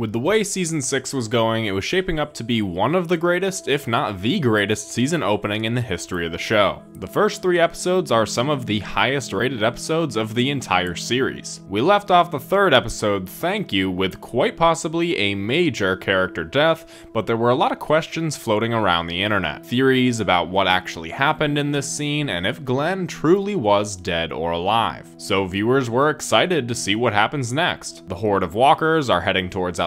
With the way season 6 was going, it was shaping up to be one of the greatest, if not the greatest, season opening in the history of the show. The first three episodes are some of the highest rated episodes of the entire series. We left off the third episode, Thank You, with quite possibly a major character death, but there were a lot of questions floating around the internet. Theories about what actually happened in this scene and if Glenn truly was dead or alive. So viewers were excited to see what happens next. The horde of walkers are heading towards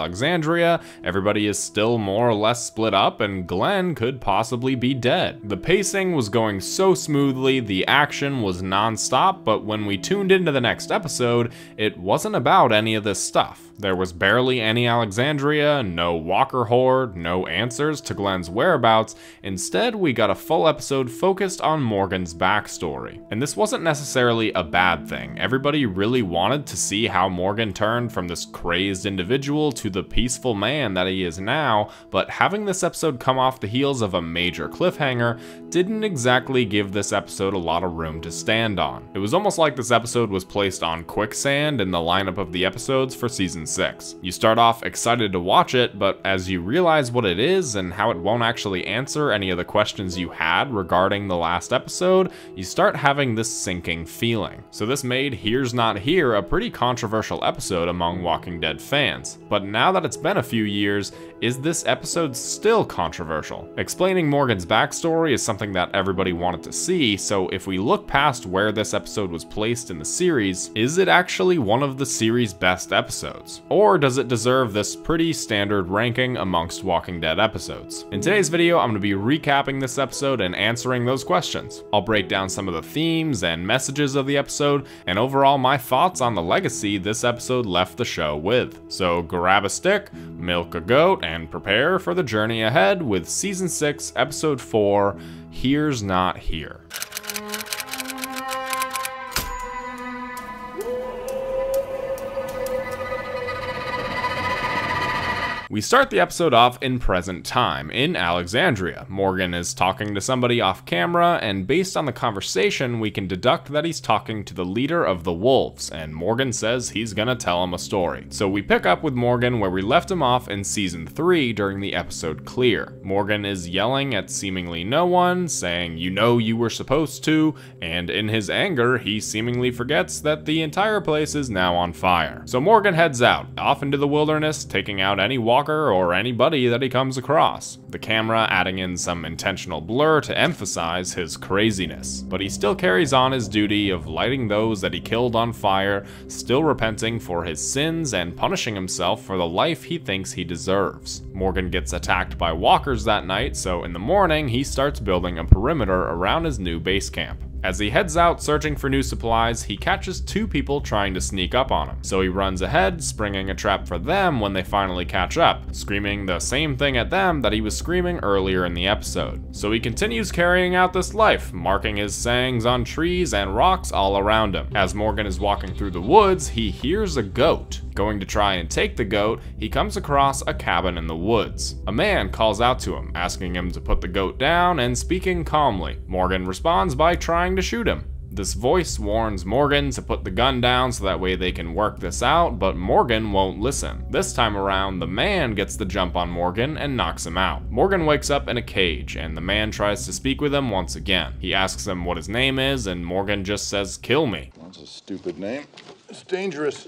everybody is still more or less split up, and Glenn could possibly be dead. The pacing was going so smoothly, the action was non-stop, but when we tuned into the next episode, it wasn't about any of this stuff. There was barely any Alexandria, no Walker Horde, no answers to Glenn's whereabouts. Instead, we got a full episode focused on Morgan's backstory. And this wasn't necessarily a bad thing. Everybody really wanted to see how Morgan turned from this crazed individual to the peaceful man that he is now, but having this episode come off the heels of a major cliffhanger didn't exactly give this episode a lot of room to stand on. It was almost like this episode was placed on quicksand in the lineup of the episodes for season season 6. You start off excited to watch it, but as you realize what it is and how it won't actually answer any of the questions you had regarding the last episode, you start having this sinking feeling. So this made Here's Not Here a pretty controversial episode among Walking Dead fans. But now that it's been a few years, is this episode still controversial? Explaining Morgan's backstory is something that everybody wanted to see, so if we look past where this episode was placed in the series, is it actually one of the series' best episodes? Or does it deserve this pretty standard ranking amongst Walking Dead episodes? In today's video, I'm going to be recapping this episode and answering those questions. I'll break down some of the themes and messages of the episode, and overall my thoughts on the legacy this episode left the show with. So grab a stick, milk a goat, and prepare for the journey ahead with Season 6, Episode 4, Here's Not Here. We start the episode off in present time, in Alexandria. Morgan is talking to somebody off camera, and based on the conversation, we can deduct that he's talking to the leader of the Wolves, and Morgan says he's gonna tell him a story. So we pick up with Morgan where we left him off in season 3 during the episode Clear. Morgan is yelling at seemingly no one, saying, You know you were supposed to, and in his anger, he seemingly forgets that the entire place is now on fire. So Morgan heads out, off into the wilderness, taking out any walk Or anybody that he comes across, the camera adding in some intentional blur to emphasize his craziness. But he still carries on his duty of lighting those that he killed on fire, still repenting for his sins and punishing himself for the life he thinks he deserves. Morgan gets attacked by walkers that night, so in the morning he starts building a perimeter around his new base camp. As he heads out searching for new supplies, he catches two people trying to sneak up on him. So he runs ahead, springing a trap for them when they finally catch up, screaming the same thing at them that he was screaming earlier in the episode. So he continues carrying out this life, marking his sayings on trees and rocks all around him. As Morgan is walking through the woods, he hears a goat. Going to try and take the goat, he comes across a cabin in the woods. A man calls out to him, asking him to put the goat down and speaking calmly. Morgan responds by trying to shoot him. This voice warns Morgan to put the gun down so that way they can work this out, but Morgan won't listen. This time around, the man gets the jump on Morgan and knocks him out. Morgan wakes up in a cage, and the man tries to speak with him once again. He asks him what his name is, and Morgan just says, kill me. That's a stupid name. It's dangerous.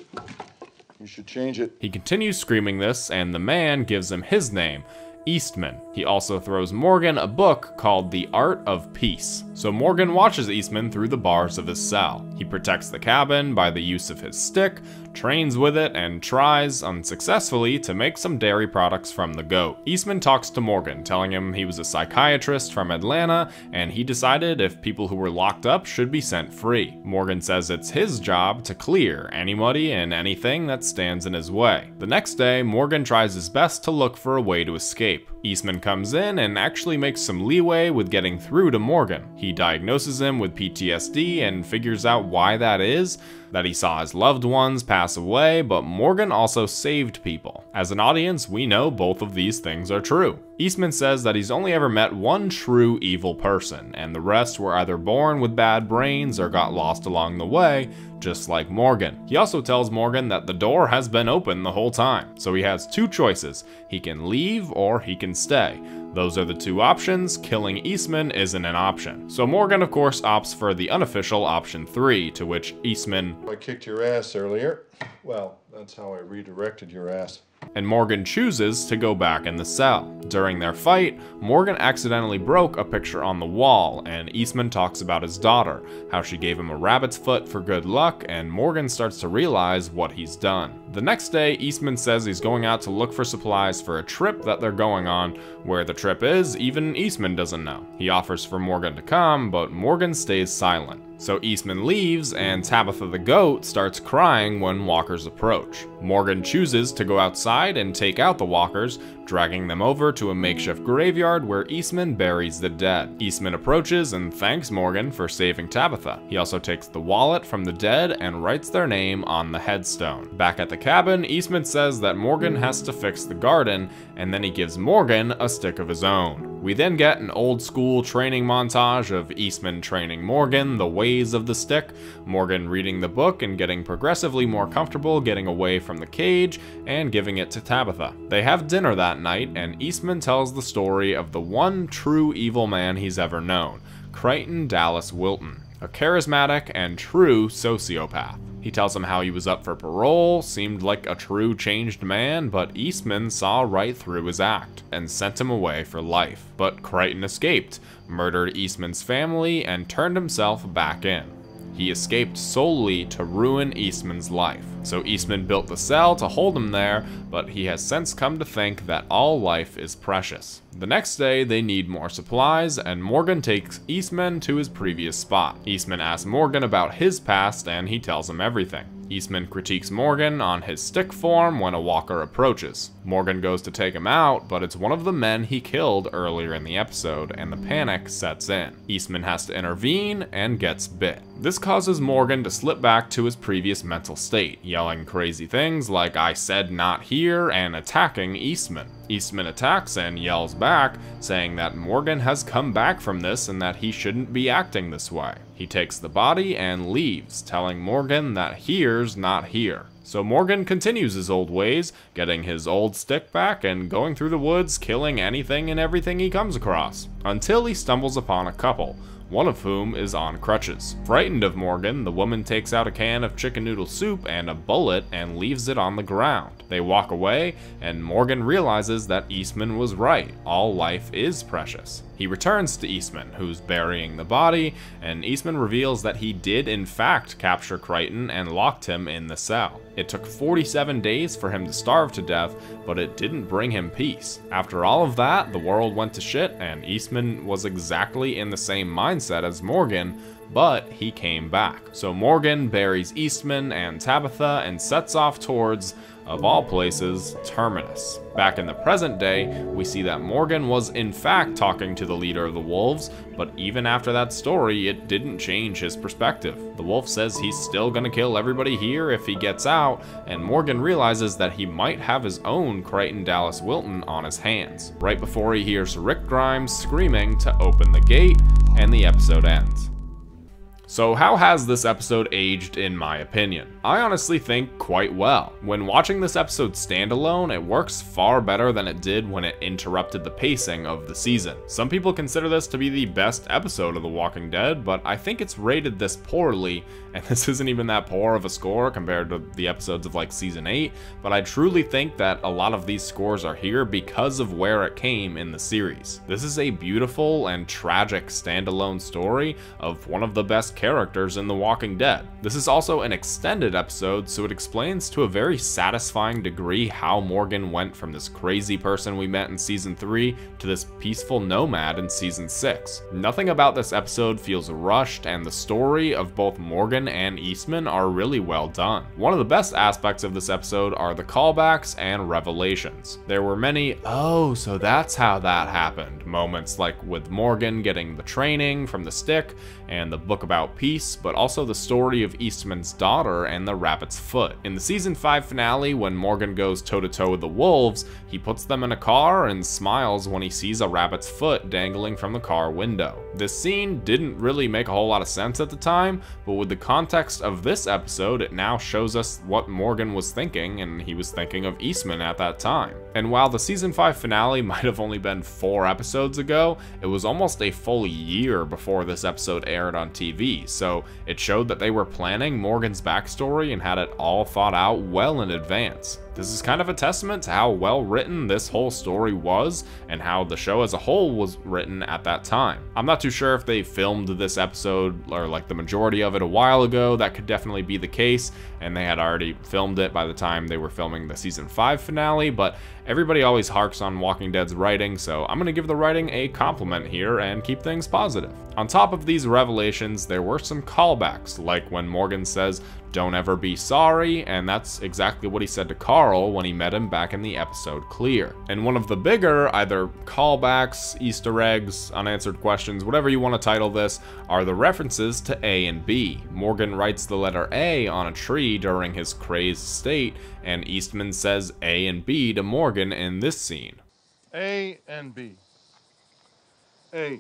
You should change it. He continues screaming this, and the man gives him his name, Eastman. He also throws Morgan a book called The Art of Peace. So Morgan watches Eastman through the bars of his cell. He protects the cabin by the use of his stick, trains with it, and tries, unsuccessfully, to make some dairy products from the goat. Eastman talks to Morgan, telling him he was a psychiatrist from Atlanta, and he decided if people who were locked up should be sent free. Morgan says it's his job to clear anybody and anything that stands in his way. The next day, Morgan tries his best to look for a way to escape. Eastman comes in and actually makes some leeway with getting through to Morgan. He diagnoses him with PTSD and figures out why that is, that he saw his loved ones pass away, but Morgan also saved people. As an audience, we know both of these things are true. Eastman says that he's only ever met one true evil person, and the rest were either born with bad brains or got lost along the way, just like Morgan. He also tells Morgan that the door has been open the whole time, so he has two choices. He can leave or he can stay. Those are the two options, killing Eastman isn't an option. So Morgan of course opts for the unofficial option 3, to which Eastman... I kicked your ass earlier. Well, that's how I redirected your ass and Morgan chooses to go back in the cell. During their fight, Morgan accidentally broke a picture on the wall, and Eastman talks about his daughter, how she gave him a rabbit's foot for good luck, and Morgan starts to realize what he's done. The next day, Eastman says he's going out to look for supplies for a trip that they're going on. Where the trip is, even Eastman doesn't know. He offers for Morgan to come, but Morgan stays silent. So Eastman leaves, and Tabitha the goat starts crying when walkers approach. Morgan chooses to go outside and take out the walkers, dragging them over to a makeshift graveyard where Eastman buries the dead. Eastman approaches and thanks Morgan for saving Tabitha. He also takes the wallet from the dead and writes their name on the headstone. Back at the cabin, Eastman says that Morgan has to fix the garden, and then he gives Morgan a stick of his own. We then get an old school training montage of Eastman training Morgan the ways of the stick, Morgan reading the book and getting progressively more comfortable getting away from the cage, and giving it to Tabitha. They have dinner that night, and Eastman tells the story of the one true evil man he's ever known, Crighton Dallas Wilton, a charismatic and true sociopath. He tells him how he was up for parole, seemed like a true changed man, but Eastman saw right through his act and sent him away for life. But Crighton escaped, murdered Eastman's family, and turned himself back in. He escaped solely to ruin Eastman's life. So Eastman built the cell to hold him there, but he has since come to think that all life is precious. The next day, they need more supplies, and Morgan takes Eastman to his previous spot. Eastman asks Morgan about his past, and he tells him everything. Eastman critiques Morgan on his stick form when a walker approaches. Morgan goes to take him out, but it's one of the men he killed earlier in the episode, and the panic sets in. Eastman has to intervene and gets bit. This causes Morgan to slip back to his previous mental state, yelling crazy things like I said not here and attacking Eastman. Eastman attacks and yells back, saying that Morgan has come back from this and that he shouldn't be acting this way. He takes the body and leaves, telling Morgan that here's not here. So Morgan continues his old ways, getting his old stick back and going through the woods, killing anything and everything he comes across, until he stumbles upon a couple, one of whom is on crutches. Frightened of Morgan, the woman takes out a can of chicken noodle soup and a bullet and leaves it on the ground. They walk away, and Morgan realizes that Eastman was right. All life is precious. He returns to Eastman, who's burying the body, and Eastman reveals that he did in fact capture Crighton and locked him in the cell. It took 47 days for him to starve to death, but it didn't bring him peace. After all of that, the world went to shit, and Eastman was exactly in the same mindset as Morgan, but he came back. So Morgan buries Eastman and Tabitha and sets off towards of all places, Terminus. Back in the present day, we see that Morgan was in fact talking to the leader of the wolves, but even after that story, it didn't change his perspective. The wolf says he's still gonna kill everybody here if he gets out, and Morgan realizes that he might have his own Crighton Dallas Wilton on his hands, right before he hears Rick Grimes screaming to open the gate, and the episode ends. So how has this episode aged in my opinion? I honestly think quite well. When watching this episode standalone, it works far better than it did when it interrupted the pacing of the season. Some people consider this to be the best episode of The Walking Dead, but I think it's rated this poorly, and this isn't even that poor of a score compared to the episodes of like season 8, but I truly think that a lot of these scores are here because of where it came in the series. This is a beautiful and tragic standalone story of one of the best characters in The Walking Dead. This is also an extended episode, so it explains to a very satisfying degree how Morgan went from this crazy person we met in season 3 to this peaceful nomad in season 6. Nothing about this episode feels rushed, and the story of both Morgan and Eastman are really well done. One of the best aspects of this episode are the callbacks and revelations. There were many, oh, so that's how that happened moments, like with Morgan getting the training from the stick and the book about peace, but also the story of Eastman's daughter and the rabbit's foot. In the season 5 finale, when Morgan goes toe to toe with the wolves, he puts them in a car and smiles when he sees a rabbit's foot dangling from the car window. This scene didn't really make a whole lot of sense at the time, but with the context of this episode, it now shows us what Morgan was thinking, and he was thinking of Eastman at that time. And while the season 5 finale might have only been four episodes ago, it was almost a full year before this episode aired on TV, so it showed that they were planning Morgan's backstory and had it all thought out well in advance. This is kind of a testament to how well written this whole story was and how the show as a whole was written at that time. I'm not too sure if they filmed this episode or like the majority of it a while ago, that could definitely be the case, and they had already filmed it by the time they were filming the season 5 finale, but everybody always harks on Walking Dead's writing, so I'm to give the writing a compliment here and keep things positive. On top of these revelations, there were some callbacks, like when Morgan says, don't ever be sorry, and that's exactly what he said to Carl when he met him back in the episode Clear. And one of the bigger, either callbacks, Easter eggs, unanswered questions, whatever you want to title this, are the references to A and B. Morgan writes the letter A on a tree during his crazed state, and Eastman says A and B to Morgan in this scene. A and B. A.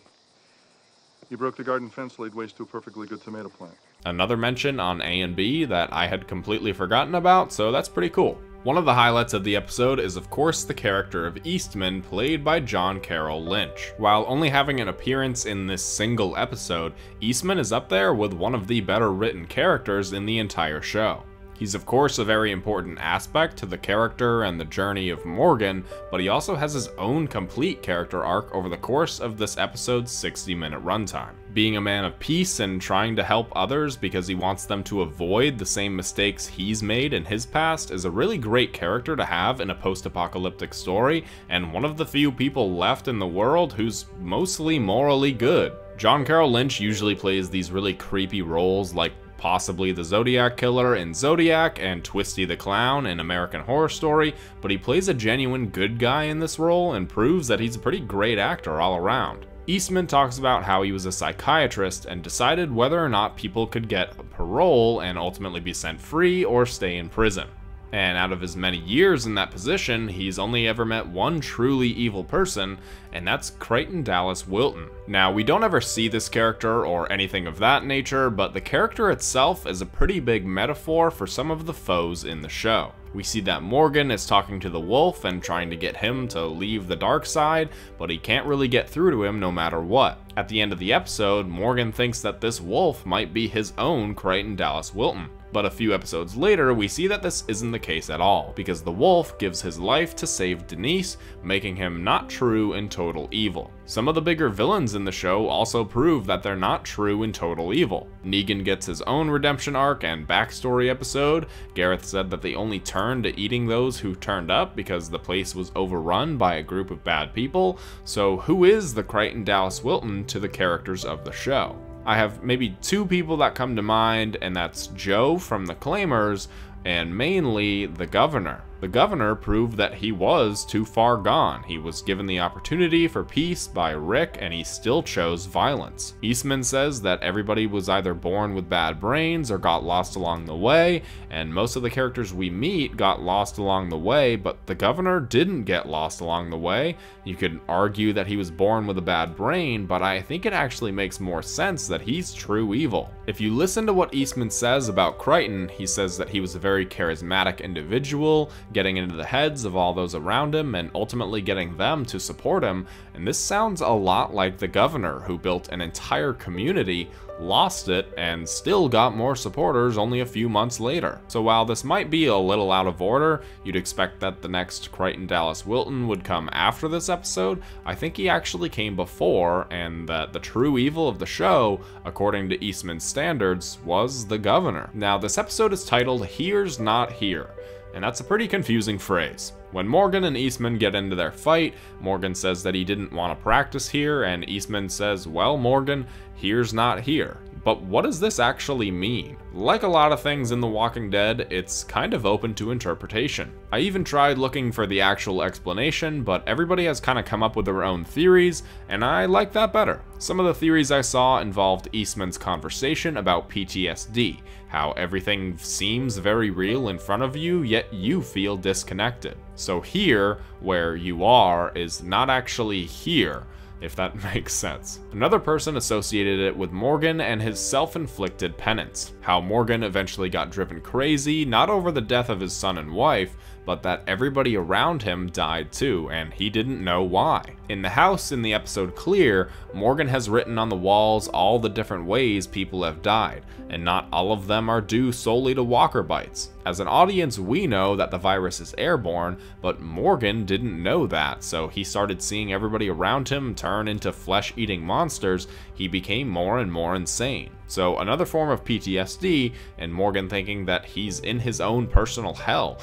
You broke the garden fence, laid waste to a perfectly good tomato plant. Another mention on A and B that I had completely forgotten about, so that's pretty cool. One of the highlights of the episode is of course the character of Eastman played by John Carroll Lynch. While only having an appearance in this single episode, Eastman is up there with one of the better written characters in the entire show. He's of course a very important aspect to the character and the journey of Morgan, but he also has his own complete character arc over the course of this episode's 60 minute runtime. Being a man of peace and trying to help others because he wants them to avoid the same mistakes he's made in his past is a really great character to have in a post-apocalyptic story, and one of the few people left in the world who's mostly morally good. John Carroll Lynch usually plays these really creepy roles like possibly the Zodiac Killer in Zodiac and Twisty the Clown in American Horror Story, but he plays a genuine good guy in this role and proves that he's a pretty great actor all around. Eastman talks about how he was a psychiatrist and decided whether or not people could get parole and ultimately be sent free or stay in prison. And out of his many years in that position, he's only ever met one truly evil person, and that's Crighton Dallas Wilton. Now, we don't ever see this character or anything of that nature, but the character itself is a pretty big metaphor for some of the foes in the show. We see that Morgan is talking to the wolf and trying to get him to leave the dark side, but he can't really get through to him no matter what. At the end of the episode, Morgan thinks that this wolf might be his own Crighton Dallas Wilton. But a few episodes later, we see that this isn't the case at all, because the wolf gives his life to save Denise, making him not true and total evil. Some of the bigger villains in the show also prove that they're not true and total evil. Negan gets his own redemption arc and backstory episode. Gareth said that they only turned to eating those who turned up because the place was overrun by a group of bad people. So who is the Crighton Dallas Wilton to the characters of the show? I have maybe two people that come to mind, and that's Joe from the Claimers, and mainly the governor. The governor proved that he was too far gone. He was given the opportunity for peace by Rick and he still chose violence. Eastman says that everybody was either born with bad brains or got lost along the way, and most of the characters we meet got lost along the way, but the governor didn't get lost along the way. You could argue that he was born with a bad brain, but I think it actually makes more sense that he's true evil. If you listen to what Eastman says about Crighton, he says that he was a very charismatic individual, getting into the heads of all those around him and ultimately getting them to support him, and this sounds a lot like the governor who built an entire community, lost it, and still got more supporters only a few months later. So while this might be a little out of order, you'd expect that the next Crighton Dallas Wilton would come after this episode, I think he actually came before, and that the true evil of the show, according to Eastman's standards, was the governor. Now this episode is titled Here's Not Here and that's a pretty confusing phrase. When Morgan and Eastman get into their fight, Morgan says that he didn't want to practice here, and Eastman says, well, Morgan, here's not here. But what does this actually mean? Like a lot of things in The Walking Dead, it's kind of open to interpretation. I even tried looking for the actual explanation, but everybody has kind of come up with their own theories, and I like that better. Some of the theories I saw involved Eastman's conversation about PTSD, how everything seems very real in front of you, yet you feel disconnected. So here, where you are, is not actually here, if that makes sense. Another person associated it with Morgan and his self-inflicted penance, how Morgan eventually got driven crazy, not over the death of his son and wife, but that everybody around him died too, and he didn't know why. In the house in the episode Clear, Morgan has written on the walls all the different ways people have died, and not all of them are due solely to walker bites. As an audience, we know that the virus is airborne, but Morgan didn't know that, so he started seeing everybody around him turn into flesh-eating monsters, he became more and more insane. So another form of PTSD, and Morgan thinking that he's in his own personal hell.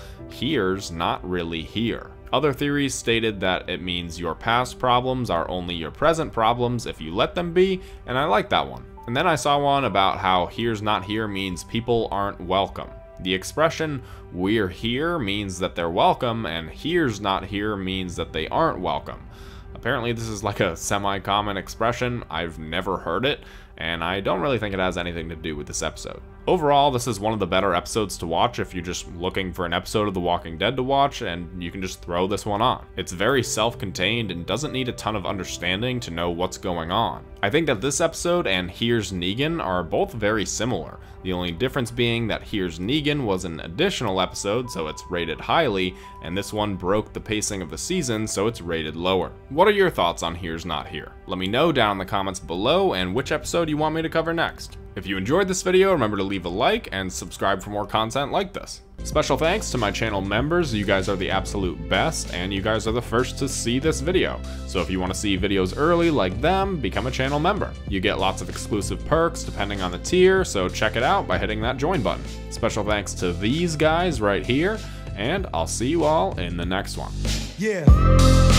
Not really here. Other theories stated that it means your past problems are only your present problems if you let them be, and I like that one. And then I saw one about how here's not here means people aren't welcome. The expression we're here means that they're welcome, and here's not here means that they aren't welcome. Apparently this is like a semi-common expression, I've never heard it, and I don't really think it has anything to do with this episode. Overall, this is one of the better episodes to watch if you're just looking for an episode of The Walking Dead to watch, and you can just throw this one on. It's very self-contained and doesn't need a ton of understanding to know what's going on. I think that this episode and Here's Negan are both very similar, the only difference being that Here's Negan was an additional episode, so it's rated highly, and this one broke the pacing of the season, so it's rated lower. What are your thoughts on Here's Not Here? Let me know down in the comments below and which episode you want me to cover next. If you enjoyed this video, remember to leave a like and subscribe for more content like this. Special thanks to my channel members, you guys are the absolute best, and you guys are the first to see this video. So if you want to see videos early like them, become a channel member. You get lots of exclusive perks depending on the tier, so check it out by hitting that join button. Special thanks to these guys right here, and I'll see you all in the next one. Yeah.